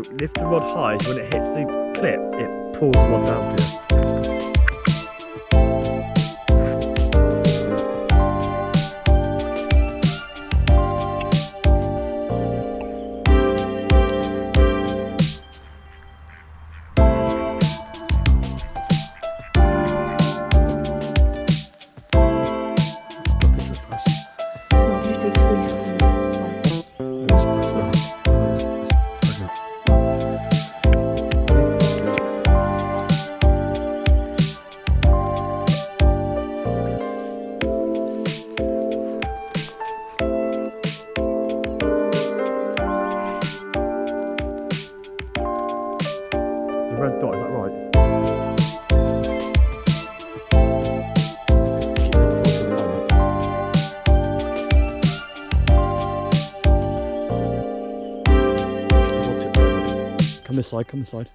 lift the rod high so when it hits the clip, it pulls the rod down for you. Dot, is that right? Come this side, come this side.